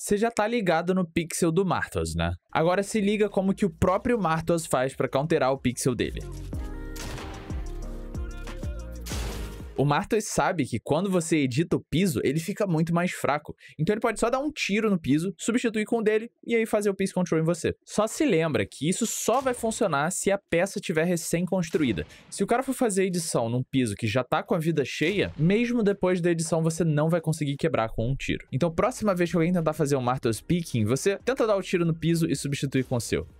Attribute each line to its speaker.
Speaker 1: Você já tá ligado no pixel do Martos, né? Agora se liga como que o próprio Martos faz para counterar o pixel dele. O Martos sabe que quando você edita o piso, ele fica muito mais fraco. Então ele pode só dar um tiro no piso, substituir com o dele e aí fazer o piece control em você. Só se lembra que isso só vai funcionar se a peça estiver recém-construída. Se o cara for fazer edição num piso que já tá com a vida cheia, mesmo depois da edição você não vai conseguir quebrar com um tiro. Então próxima vez que alguém tentar fazer um Martos Picking, você tenta dar o tiro no piso e substituir com o seu.